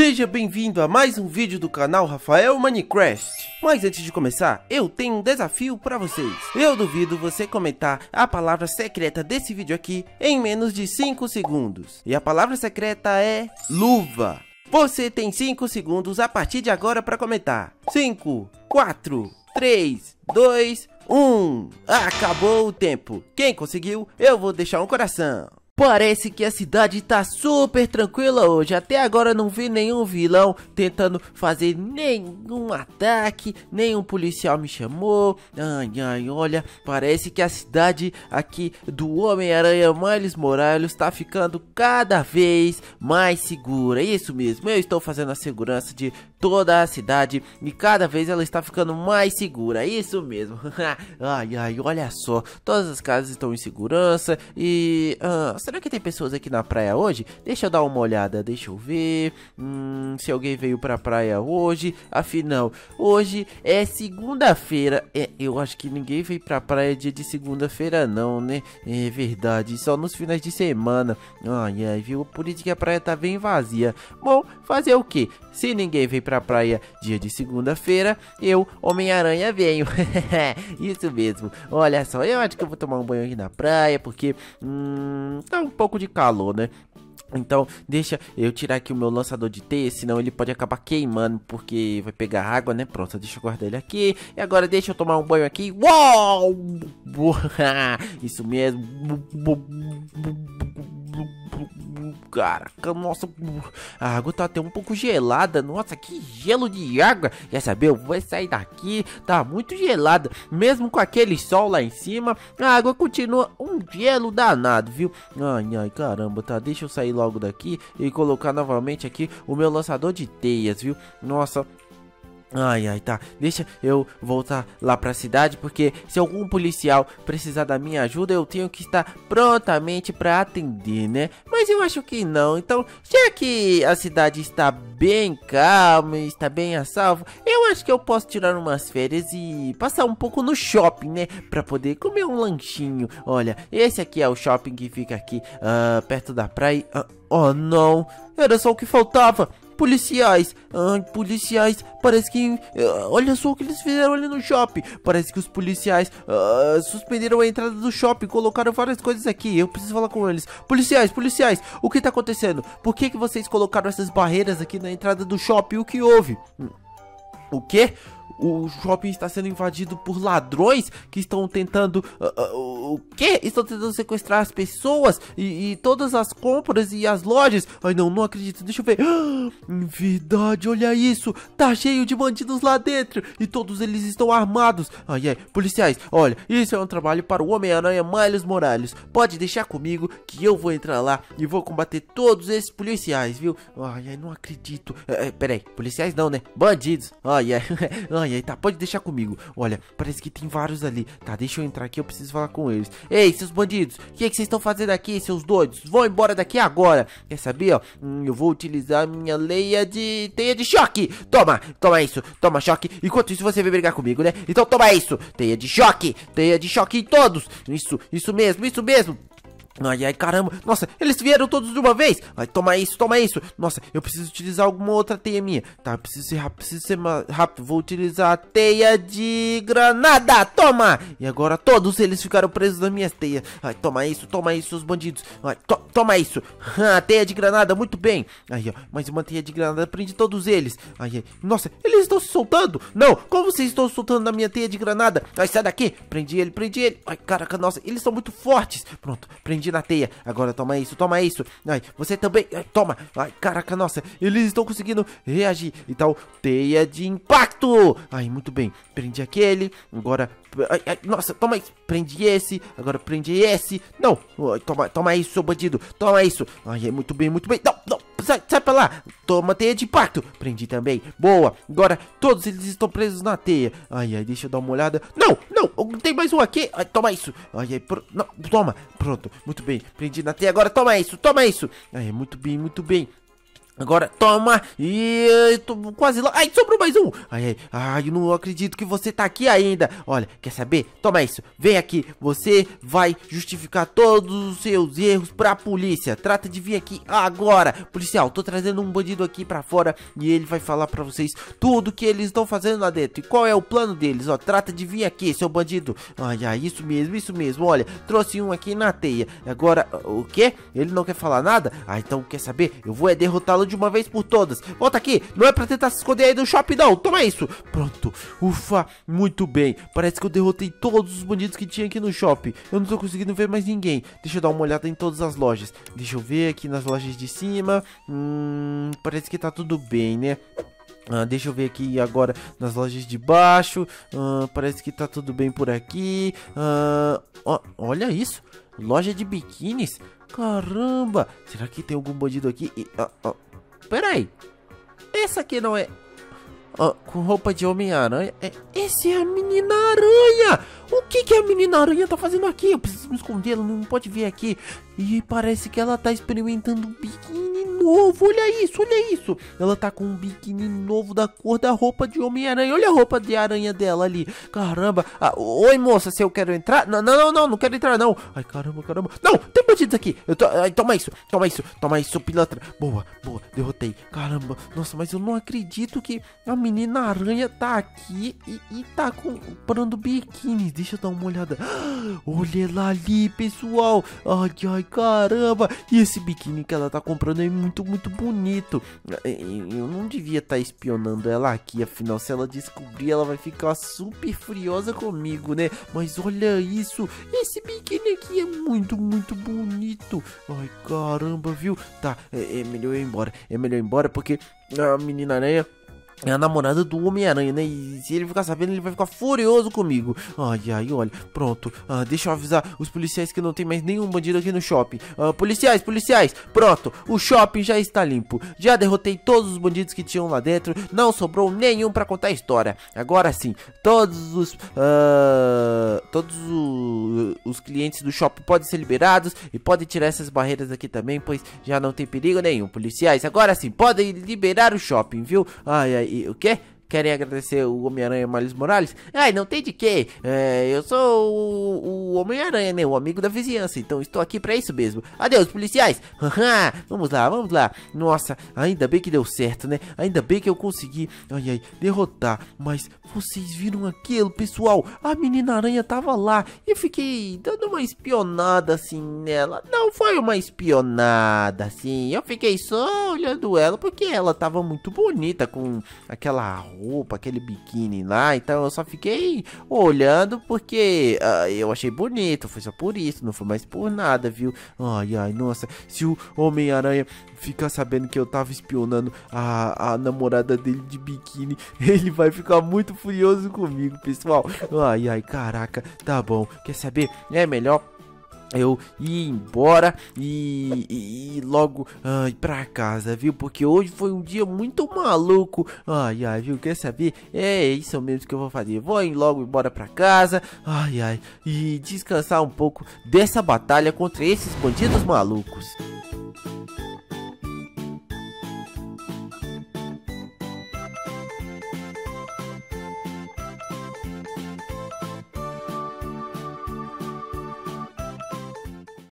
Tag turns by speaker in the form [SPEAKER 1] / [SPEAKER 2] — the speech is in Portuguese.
[SPEAKER 1] Seja bem-vindo a mais um vídeo do canal Rafael Minecraft. Mas antes de começar, eu tenho um desafio para vocês. Eu duvido você comentar a palavra secreta desse vídeo aqui em menos de 5 segundos. E a palavra secreta é luva. Você tem 5 segundos a partir de agora para comentar. 5, 4, 3, 2, 1. Acabou o tempo. Quem conseguiu, eu vou deixar um coração. Parece que a cidade tá super tranquila hoje. Até agora não vi nenhum vilão tentando fazer nenhum ataque, nenhum policial me chamou. Ai, ai, olha, parece que a cidade aqui do Homem-Aranha Miles Morales tá ficando cada vez mais segura. Isso mesmo, eu estou fazendo a segurança de toda a cidade e cada vez ela está ficando mais segura. Isso mesmo. ai, ai, olha só, todas as casas estão em segurança e... Ah, será que tem pessoas aqui na praia hoje? Deixa eu dar uma olhada, deixa eu ver. Hum, se alguém veio pra praia hoje. Afinal, hoje é segunda-feira. É, eu acho que ninguém veio pra praia dia de segunda-feira, não, né? É verdade, só nos finais de semana. Ai, ai, viu? Por isso que a praia tá bem vazia. Bom, fazer o que? Se ninguém veio pra praia dia de segunda-feira, eu, Homem-Aranha, venho. isso mesmo. Olha só, eu acho que eu vou tomar um banho aqui na praia, porque. Hum, tá um pouco de calor, né? Então, deixa eu tirar aqui o meu lançador de teia, senão ele pode acabar queimando, porque vai pegar água, né? Pronto, deixa eu guardar ele aqui. E agora deixa eu tomar um banho aqui. Uau! Isso mesmo caraca, nossa, a água tá até um pouco gelada, nossa, que gelo de água, quer saber, eu vou sair daqui, tá muito gelada, mesmo com aquele sol lá em cima, a água continua um gelo danado, viu, ai, ai, caramba, tá, deixa eu sair logo daqui e colocar novamente aqui o meu lançador de teias, viu, nossa, Ai, ai, tá. Deixa eu voltar lá pra cidade, porque se algum policial precisar da minha ajuda, eu tenho que estar prontamente pra atender, né? Mas eu acho que não. Então, já que a cidade está bem calma, está bem a salvo, eu acho que eu posso tirar umas férias e passar um pouco no shopping, né? Pra poder comer um lanchinho. Olha, esse aqui é o shopping que fica aqui, uh, perto da praia. Uh, oh, não. Era só o que faltava policiais. Ai, policiais. Parece que. Uh, olha só o que eles fizeram ali no shopping. Parece que os policiais uh, suspenderam a entrada do shopping. Colocaram várias coisas aqui. Eu preciso falar com eles. Policiais, policiais. O que tá acontecendo? Por que, que vocês colocaram essas barreiras aqui na entrada do shopping? O que houve? Hum. O que? O shopping está sendo invadido por ladrões que estão tentando. Uh, uh, o que? Estão tentando sequestrar as pessoas e, e, todas as compras e as lojas. Ai, não, não acredito. Deixa eu ver. Ah, verdade, olha isso. Tá cheio de bandidos lá dentro e todos eles estão armados. Ai, ai, policiais, olha, isso é um trabalho para o Homem-Aranha Miles Morales. Pode deixar comigo que eu vou entrar lá e vou combater todos esses policiais, viu? Ai, ai, não acredito. É, é peraí, policiais não, né? Bandidos. Ai, ai, ai aí, tá? Pode deixar comigo. Olha, parece que tem vários ali. Tá, deixa eu entrar aqui, eu preciso falar com eles. Ei, seus bandidos, o que, é que vocês estão fazendo aqui, seus doidos? Vão embora daqui agora. Quer saber, ó? Hum, eu vou utilizar minha leia de teia de choque. Toma, toma isso, toma choque. Enquanto isso, você vai brigar comigo, né? Então toma isso, teia de choque, teia de choque em todos. Isso, isso mesmo, isso mesmo. Ai, ai, caramba. Nossa, eles vieram todos de uma vez. Ai, toma isso, toma isso. Nossa, eu preciso utilizar alguma outra teia minha. Tá, preciso ser rápido, preciso ser rápido. Vou utilizar a teia de granada. Toma! E agora todos eles ficaram presos nas minhas teias. Ai, toma isso, toma isso, seus bandidos. Ai, to toma isso. Ah, teia de granada, muito bem. Aí, ó, mais uma teia de granada. Prende todos eles. Ai, ai. Nossa, eles estão se soltando. Não, como vocês estão soltando na minha teia de granada? Ai, sai daqui. Prendi ele, prendi ele. Ai, caraca, nossa, eles são muito fortes. Pronto, prendi na teia. Agora toma isso, toma isso. Ai, você também. Ai, toma. Ai, caraca, nossa. Eles estão conseguindo reagir. Então, teia de impacto. Ai, muito bem. Prendi aquele. Agora. Ai, ai, nossa, toma isso. Prendi esse. Agora prendi esse. Não. Ai, toma, toma isso, seu bandido. Toma isso. Ai, é muito bem, muito bem. Não, não. Sai, sai pra lá. Toma teia de impacto. Prendi também. Boa. Agora todos eles estão presos na teia. Ai, ai, deixa eu dar uma olhada. Não, não. Tem mais um aqui. Ai, toma isso. Ai, ai, pro... não, toma. Pronto. Muito bem. Prendi na teia. Agora toma isso. Toma isso. Ai, muito bem, muito bem. Agora, toma! E tô quase lá. Ai, sobrou mais um! Ai, ai, ai, não acredito que você tá aqui ainda. Olha, quer saber? Toma isso. Vem aqui. Você vai justificar todos os seus erros pra polícia. Trata de vir aqui agora. Policial, tô trazendo um bandido aqui pra fora e ele vai falar pra vocês tudo que eles estão fazendo lá dentro. E qual é o plano deles, ó. Trata de vir aqui, seu bandido. Ai, ai, isso mesmo, isso mesmo. Olha, trouxe um aqui na teia. Agora, o quê? Ele não quer falar nada? Ah, então quer saber? Eu vou é derrotá-lo de uma vez por todas. Volta aqui, não é pra tentar se esconder aí do shopping não, toma isso. Pronto, ufa, muito bem. Parece que eu derrotei todos os bandidos que tinha aqui no shopping. Eu não tô conseguindo ver mais ninguém. Deixa eu dar uma olhada em todas as lojas. Deixa eu ver aqui nas lojas de cima. Hum, parece que tá tudo bem, né? Ah, deixa eu ver aqui agora nas lojas de baixo. Ah, parece que tá tudo bem por aqui. Ah, ó, olha isso. Loja de biquínis. Caramba! Será que tem algum bandido aqui? E, peraí. Essa aqui não é... Com roupa de Homem-Aranha. É, esse é a Menina Aranha! O que, que a Menina Aranha tá fazendo aqui? Eu preciso me esconder, ela não pode vir aqui. E parece que ela tá experimentando um biquíni novo. Olha isso, olha isso. Ela tá com um biquíni novo da cor da roupa de Homem-Aranha. Olha a roupa de aranha dela ali. Caramba. Ah, oi, moça, se eu quero entrar. Não, não, não, não, não quero entrar, não. Ai, caramba, caramba. Não, tem bandidos aqui. Eu tô... Ai, toma isso, toma isso, toma isso, pilantra. Boa, boa, derrotei. Caramba. Nossa, mas eu não acredito que a menina aranha tá aqui e, e tá comprando biquíni. Deixa eu dar uma olhada. Olha ela ali, pessoal. Ai, ai, caramba, e esse biquíni que ela tá comprando é muito, muito bonito. Eu não devia estar tá espionando ela aqui, afinal, se ela descobrir, ela vai ficar super furiosa comigo, né? Mas olha isso, esse biquíni aqui é muito, muito bonito. Ai, caramba, viu? Tá, é, é melhor eu ir embora, é melhor ir embora porque a menina aranha é a namorada do Homem-Aranha, né? E se ele ficar sabendo, ele vai ficar furioso comigo. Ai, ai, olha, pronto. Ah, deixa eu avisar os policiais que não tem mais nenhum bandido aqui no shopping. Ah, policiais, policiais, pronto. O shopping já está limpo. Já derrotei todos os bandidos que tinham lá dentro. Não sobrou nenhum para contar a história. Agora sim, todos os... Uh, todos os, os clientes do shopping podem ser liberados. E podem tirar essas barreiras aqui também, pois já não tem perigo nenhum. Policiais, agora sim, podem liberar o shopping, viu? Ai, ai e o quê? Querem agradecer o Homem-Aranha Miles Morales? Ai, não tem de quê. É, eu sou o, o Homem-Aranha, né? O amigo da vizinhança. Então estou aqui para isso mesmo. Adeus, policiais. vamos lá, vamos lá. Nossa, ainda bem que deu certo, né? Ainda bem que eu consegui, ai, ai, derrotar. Mas vocês viram aquilo, pessoal? A menina aranha tava lá. E fiquei dando uma espionada assim nela. Não foi uma espionada assim. Eu fiquei só olhando ela porque ela tava muito bonita com aquela roupa, aquele biquíni lá. Então eu só fiquei olhando porque uh, eu achei bonito. Foi só por isso, não foi mais por nada, viu? Ai, ai, nossa. Se o Homem-Aranha ficar sabendo que eu tava espionando a, a namorada dele de biquíni, ele vai ficar muito furioso comigo, pessoal. Ai, ai, caraca. Tá bom. Quer saber? É melhor eu ir embora e, e, e logo ai, pra casa, viu? Porque hoje foi um dia muito maluco. Ai, ai, viu? Quer saber? É isso mesmo que eu vou fazer. Vou ir logo embora pra casa. Ai, ai. E descansar um pouco dessa batalha contra esses bandidos malucos.